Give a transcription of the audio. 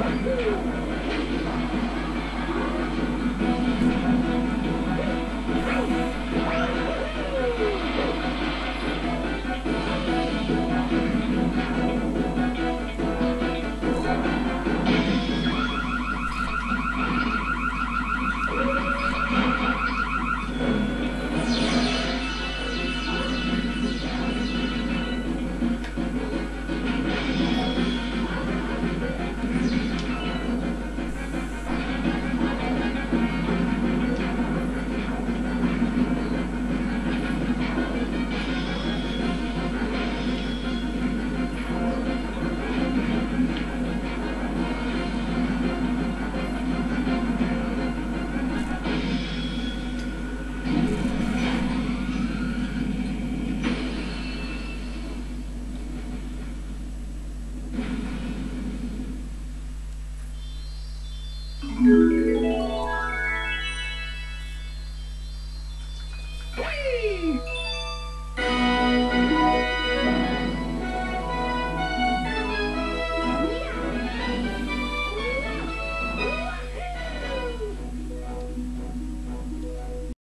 Monday. Whee!